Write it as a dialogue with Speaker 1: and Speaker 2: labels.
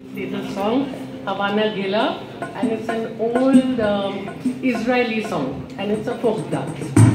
Speaker 1: little song, Havana Gila, and it's an old um, Israeli song, and it's a folk dance.